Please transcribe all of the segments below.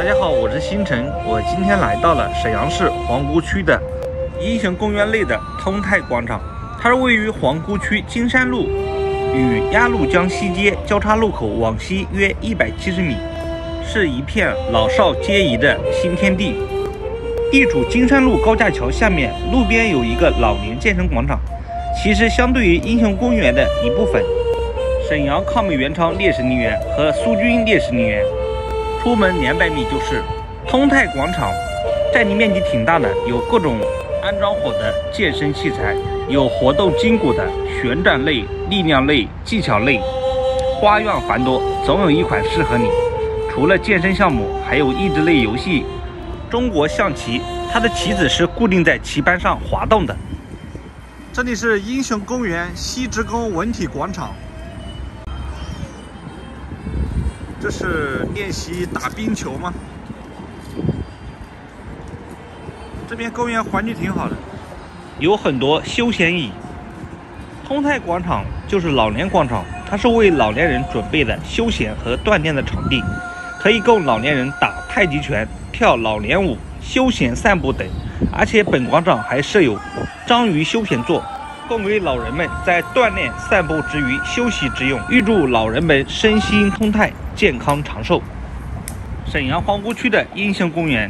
大家好，我是星辰，我今天来到了沈阳市皇姑区的英雄公园内的通泰广场，它是位于皇姑区金山路与鸭绿江西街交叉路口往西约一百七十米，是一片老少皆宜的新天地。地处金山路高架桥下面，路边有一个老年健身广场，其实相对于英雄公园的一部分。沈阳抗美援朝烈士陵园和苏军烈士陵园。出门两百米就是通泰广场，占地面积挺大的，有各种安装好的健身器材，有活动筋骨的旋转类、力量类、技巧类，花样繁多，总有一款适合你。除了健身项目，还有益智类游戏，中国象棋，它的棋子是固定在棋盘上滑动的。这里是英雄公园西职工文体广场。这是练习打冰球吗？这边公园环境挺好的，有很多休闲椅。通泰广场就是老年广场，它是为老年人准备的休闲和锻炼的场地，可以供老年人打太极拳、跳老年舞、休闲散步等。而且本广场还设有章鱼休闲座。送给老人们在锻炼、散步之余休息之用。预祝老人们身心通泰、健康长寿。沈阳皇姑区的英雄公园，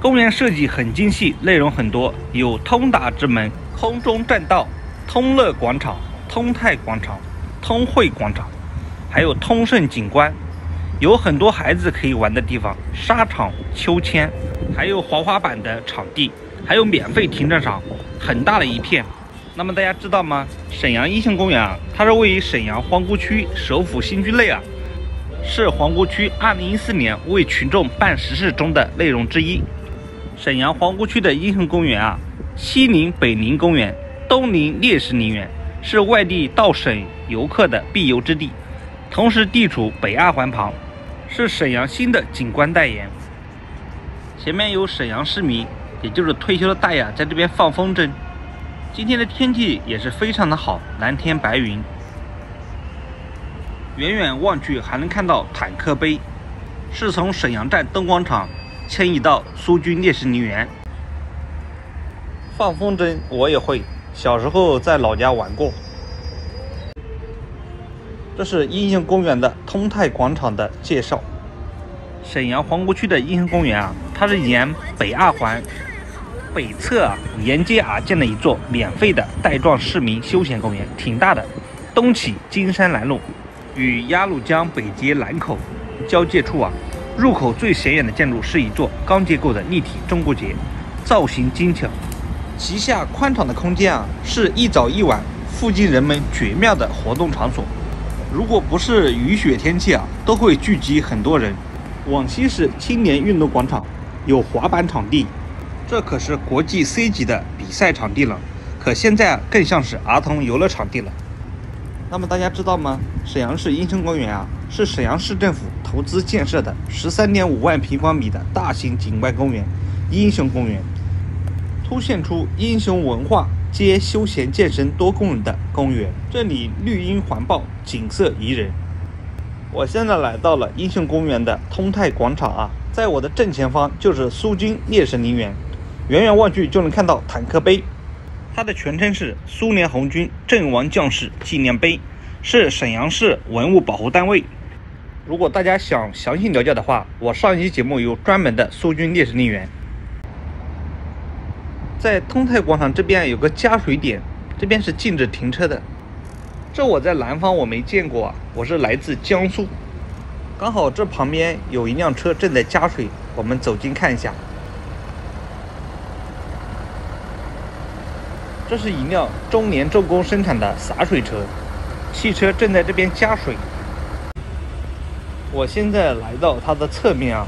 公园设计很精细，内容很多，有通达之门、空中栈道、通乐广场、通泰广场、通惠广场，还有通胜景观，有很多孩子可以玩的地方，沙场、秋千，还有滑滑板的场地，还有免费停车场，很大的一片。那么大家知道吗？沈阳英雄公园啊，它是位于沈阳皇姑区首府新区内啊，是皇姑区2014年为群众办实事中的内容之一。沈阳皇姑区的英雄公园啊，西临北陵公园，东临烈士陵园，是外地到省游客的必游之地，同时地处北二环旁，是沈阳新的景观代言。前面有沈阳市民，也就是退休的大爷在这边放风筝。今天的天气也是非常的好，蓝天白云，远远望去还能看到坦克碑，是从沈阳站东广场迁移到苏军烈士陵园。放风筝我也会，小时候在老家玩过。这是英雄公园的通泰广场的介绍。沈阳皇姑区的英雄公园啊，它是沿北二环。北侧啊，沿街而建的一座免费的带状市民休闲公园，挺大的。东起金山南路，与鸭绿江北街南口交界处啊，入口最显眼的建筑是一座钢结构的立体中国结，造型精巧。旗下宽敞的空间啊，是一早一晚附近人们绝妙的活动场所。如果不是雨雪天气啊，都会聚集很多人。往西是青年运动广场，有滑板场地。这可是国际 C 级的比赛场地了，可现在更像是儿童游乐场地了。那么大家知道吗？沈阳市英雄公园啊，是沈阳市政府投资建设的十三点五万平方米的大型景观公园——英雄公园，凸显出英雄文化兼休闲健身多功能的公园。这里绿荫环抱，景色宜人。我现在来到了英雄公园的通泰广场啊，在我的正前方就是苏军烈士陵园。远远望去就能看到坦克碑，它的全称是苏联红军阵亡将士纪念碑，是沈阳市文物保护单位。如果大家想详细了解的话，我上一期节目有专门的苏军烈士陵园。在通泰广场这边有个加水点，这边是禁止停车的。这我在南方我没见过啊，我是来自江苏，刚好这旁边有一辆车正在加水，我们走近看一下。这是一辆中联重工生产的洒水车，汽车正在这边加水。我现在来到它的侧面啊，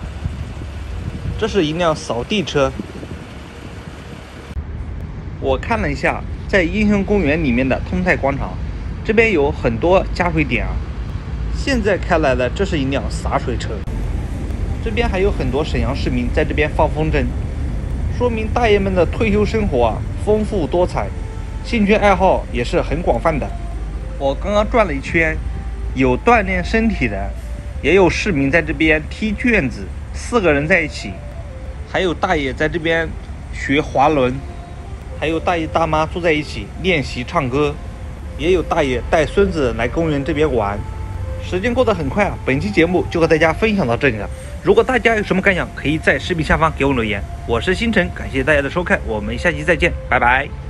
这是一辆扫地车。我看了一下，在英雄公园里面的通泰广场，这边有很多加水点啊。现在开来的这是一辆洒水车，这边还有很多沈阳市民在这边放风筝，说明大爷们的退休生活啊。丰富多彩，兴趣爱好也是很广泛的。我刚刚转了一圈，有锻炼身体的，也有市民在这边踢毽子，四个人在一起，还有大爷在这边学滑轮，还有大爷大妈坐在一起练习唱歌，也有大爷带孙子来公园这边玩。时间过得很快啊，本期节目就和大家分享到这里了。如果大家有什么感想，可以在视频下方给我留言。我是星辰，感谢大家的收看，我们下期再见，拜拜。